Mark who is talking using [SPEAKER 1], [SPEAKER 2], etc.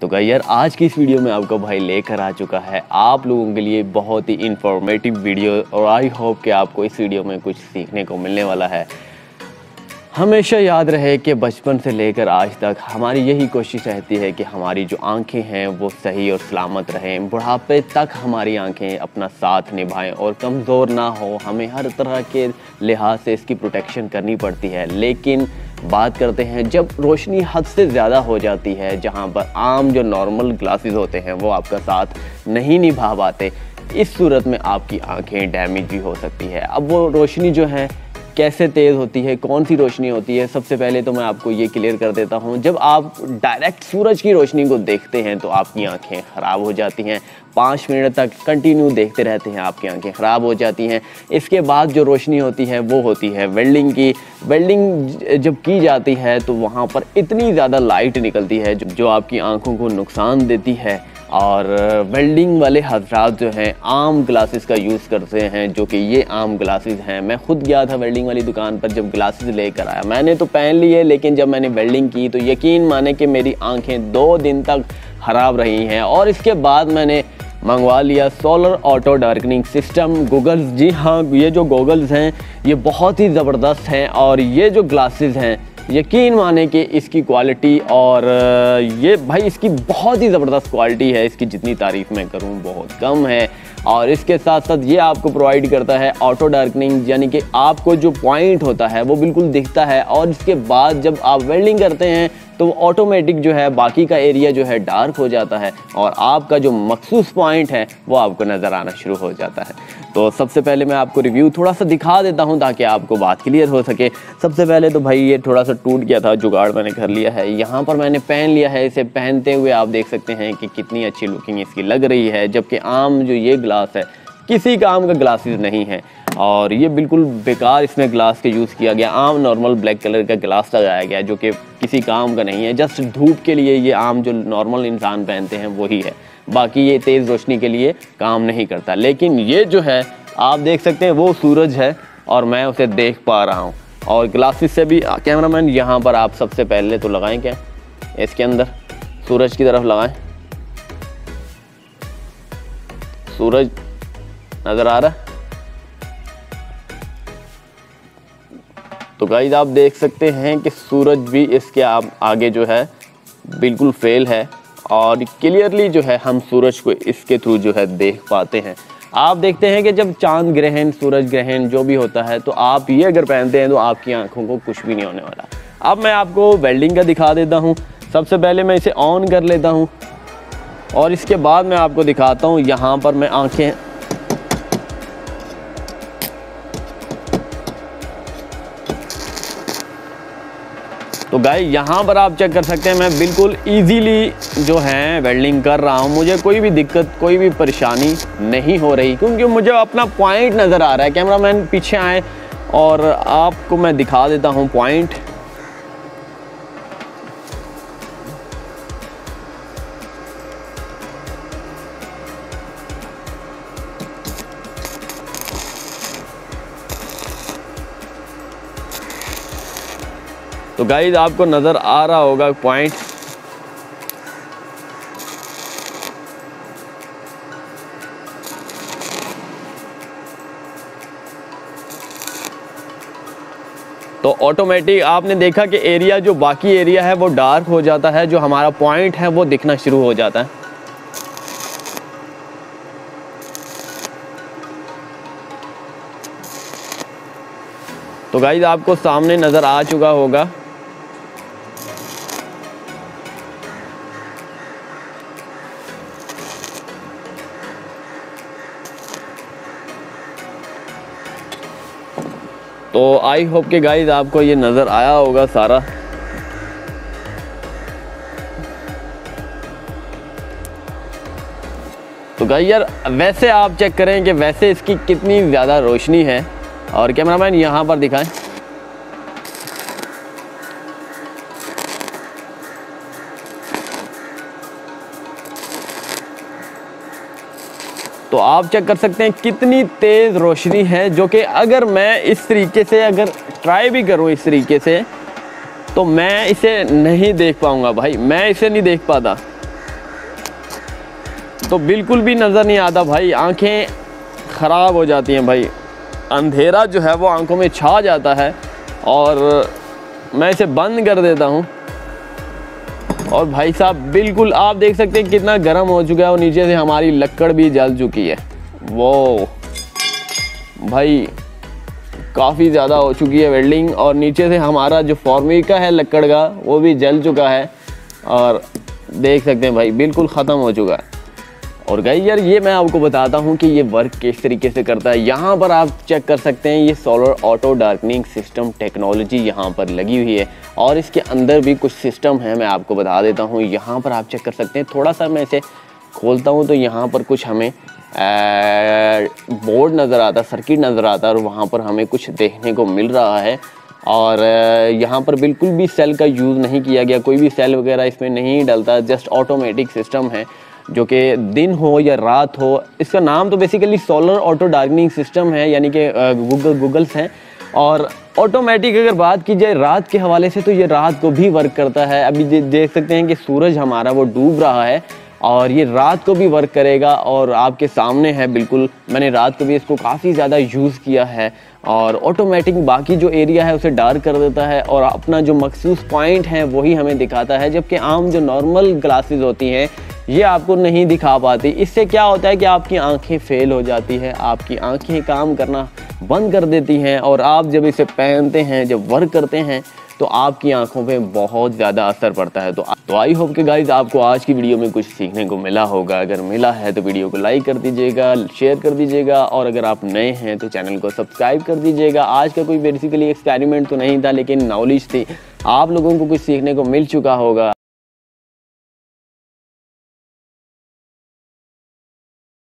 [SPEAKER 1] तो गई यार, आज की इस वीडियो में आपका भाई लेकर आ चुका है आप लोगों के लिए बहुत ही इंफॉर्मेटिव वीडियो और आई होप कि आपको इस वीडियो में कुछ सीखने को मिलने वाला है। हमेशा याद रहे कि बचपन से लेकर आज तक हमारी यही कोशिश रहती है कि हमारी जो आँखें हैं वो सही और सलामत रहें, बुढ़ापे तक हमारी आँखें अपना साथ निभाएँ और कमज़ोर ना हो। हमें हर तरह के लिहाज से इसकी प्रोटेक्शन करनी पड़ती है, लेकिन बात करते हैं जब रोशनी हद से ज़्यादा हो जाती है, जहाँ पर आम जो नॉर्मल ग्लासेस होते हैं, वो आपका साथ नहीं निभा पाते। इस सूरत में आपकी आँखें डैमेज भी हो सकती है। अब वो रोशनी जो है कैसे तेज़ होती है, कौन सी रोशनी होती है, सबसे पहले तो मैं आपको ये क्लियर कर देता हूँ। जब आप डायरेक्ट सूरज की रोशनी को देखते हैं तो आपकी आँखें ख़राब हो जाती हैं। पाँच मिनट तक कंटिन्यू देखते रहते हैं, आपकी आँखें ख़राब हो जाती हैं। इसके बाद जो रोशनी होती है, वो होती है वेल्डिंग की। वेल्डिंग जब की जाती है तो वहाँ पर इतनी ज़्यादा लाइट निकलती है जो आपकी आँखों को नुकसान देती है। और वेल्डिंग वाले हजरात जो हैं, आम ग्लासेस का यूज़ करते हैं, जो कि ये आम ग्लासेस हैं। मैं खुद गया था वेल्डिंग वाली दुकान पर जब ग्लासेस लेकर आया। मैंने तो पहन लिए लेकिन जब मैंने वेल्डिंग की तो यकीन माने कि मेरी आँखें दो दिन तक ख़राब रही हैं। और इसके बाद मैंने मंगवा लिया solar auto darkening system goggles जी हाँ ये जो गूगल्स हैं, ये बहुत ही ज़बरदस्त हैं। और ये जो ग्लासेस हैं यकीन माने कि इसकी क्वालिटी और ये भाई इसकी बहुत ही ज़बरदस्त क्वालिटी है। इसकी जितनी तारीफ़ मैं करूँ, बहुत कम है। और इसके साथ साथ ये आपको प्रोवाइड करता है ऑटो डार्कनिंग यानी कि आपको जो पॉइंट होता है, वो बिल्कुल दिखता है। और इसके बाद जब आप वेल्डिंग करते हैं तो ऑटोमेटिक जो है, बाकी का एरिया जो है डार्क हो जाता है और आपका जो मखसूस पॉइंट है, वो आपको नज़र आना शुरू हो जाता है। तो सबसे पहले मैं आपको रिव्यू थोड़ा सा दिखा देता हूँ ताकि आपको बात क्लियर हो सके। सबसे पहले तो भाई ये थोड़ा सा टूट गया था, जुगाड़ मैंने कर लिया है। यहाँ पर मैंने पहन लिया है, इसे पहनते हुए आप देख सकते हैं कि कितनी अच्छी लुकिंग इसकी लग रही है, जबकि आम जो ये ग्लास है, किसी काम का ग्लासेस नहीं है। और ये बिल्कुल बेकार इसमें ग्लास के यूज़ किया गया। आम नॉर्मल ब्लैक कलर का ग्लास लगाया गया, जो कि किसी काम का नहीं है। जस्ट धूप के लिए ये आम जो नॉर्मल इंसान पहनते हैं, वही है। बाकी ये तेज़ रोशनी के लिए काम नहीं करता। लेकिन ये जो है, आप देख सकते हैं, वो सूरज है और मैं उसे देख पा रहा हूँ। और ग्लासेस से भी कैमरामैन यहाँ पर आप सबसे पहले तो लगाएँ क्या? इसके अंदर, सूरज की तरफ़ लगाएँ। सूरज, नज़र आ रहा है? तो गाइज़ आप देख सकते हैं कि सूरज भी इसके आगे जो है, बिल्कुल फेल है और क्लियरली जो है, हम सूरज को इसके थ्रू जो है, देख पाते हैं। आप देखते हैं कि जब चाँद ग्रहण, सूरज ग्रहण जो भी होता है तो आप ये अगर पहनते हैं तो आपकी आँखों को कुछ भी नहीं होने वाला। अब मैं आपको वेल्डिंग का दिखा देता हूँ। सबसे पहले मैं इसे ऑन कर लेता हूँ और इसके बाद मैं आपको दिखाता हूँ, यहाँ पर मैं आँखें तो गाय यहाँ पर आप चेक कर सकते हैं, मैं बिल्कुल इजीली जो है वेल्डिंग कर रहा हूँ। मुझे कोई भी दिक्कत, कोई भी परेशानी नहीं हो रही, क्योंकि मुझे अपना पॉइंट नज़र आ रहा है। कैमरामैन पीछे आए और आपको मैं दिखा देता हूँ पॉइंट तो गाइज़ आपको नज़र आ रहा होगा पॉइंट तो ऑटोमेटिक आपने देखा कि एरिया जो बाकी एरिया है, वो डार्क हो जाता है, जो हमारा पॉइंट है, वो दिखना शुरू हो जाता है. तो गाइज़ आपको सामने नज़र आ चुका होगा. तो आई होप के गाइज़ आपको ये नज़र आया होगा सारा। तो गाइज़ यार, वैसे आप चेक करें कि वैसे इसकी कितनी ज़्यादा रोशनी है। और कैमरामैन यहाँ पर दिखाएँ। तो आप चेक कर सकते हैं कितनी तेज़ रोशनी है, जो कि अगर मैं इस तरीके से, अगर ट्राई भी करूँ इस तरीके से तो मैं इसे नहीं देख पाऊँगा भाई, मैं इसे नहीं देख पाता। तो बिल्कुल भी नज़र नहीं आता भाई, आँखें ख़राब हो जाती हैं भाई। अंधेरा जो है वो आँखों में छा जाता है, और मैं इसे बंद कर देता हूँ। और भाई साहब, बिल्कुल आप देख सकते हैं कितना गर्म हो चुका है और नीचे से हमारी लक्कड़ भी जल चुकी है। वो भाई, काफ़ी ज़्यादा हो चुकी है वेल्डिंग और नीचे से हमारा जो फॉर्मिका है लक्कड़ का, वो भी जल चुका है और देख सकते हैं भाई, बिल्कुल ख़त्म हो चुका है। और गई यार, ये मैं आपको बताता हूँ कि ये वर्क किस तरीके से करता है। यहाँ पर आप चेक कर सकते हैं, ये solar auto darkening system technology यहाँ पर लगी हुई है। और इसके अंदर भी कुछ सिस्टम है, मैं आपको बता देता हूँ। यहाँ पर आप चेक कर सकते हैं। थोड़ा सा मैं इसे खोलता हूँ तो यहाँ पर कुछ हमें बोर्ड नज़र आता सर्किट नज़र आता, और वहाँ पर हमें कुछ देखने को मिल रहा है। और यहाँ पर बिल्कुल भी सेल का यूज़ नहीं किया गया। कोई भी सेल वगैरह इसमें नहीं डलता। जस्ट ऑटोमेटिक सिस्टम है, जो कि दिन हो या रात हो। इसका नाम तो basically solar auto darkening system है, यानी कि गूगल गूगल्स हैं। और ऑटोमेटिक अगर बात की जाए रात के हवाले से तो ये रात को भी वर्क करता है। अभी देख सकते हैं कि सूरज हमारा वो डूब रहा है और ये रात को भी वर्क करेगा और आपके सामने है, बिल्कुल। मैंने रात को भी इसको काफ़ी ज़्यादा यूज़ किया है। और ऑटोमेटिक बाकी जो एरिया है उसे डार्क कर देता है और अपना जो मखसूस पॉइंट है वही हमें दिखाता है, जबकि आम जो नॉर्मल ग्लासेस होती हैं, ये आपको नहीं दिखा पाती। इससे क्या होता है कि आपकी आँखें फेल हो जाती है, आपकी आँखें काम करना बंद कर देती हैं और आप जब इसे पहनते हैं, जब वर्क करते हैं तो आपकी आँखों पे बहुत ज़्यादा असर पड़ता है। तो तो आई होप कि गाइज़ आपको आज की वीडियो में कुछ सीखने को मिला होगा। अगर मिला है तो वीडियो को लाइक कर दीजिएगा शेयर कर दीजिएगा, और अगर आप नए हैं तो चैनल को सब्सक्राइब कर दीजिएगा। आज का कोई बेसिकली एक्सपेरिमेंट तो नहीं था, लेकिन नॉलेज थी। आप लोगों को कुछ सीखने को मिल चुका होगा।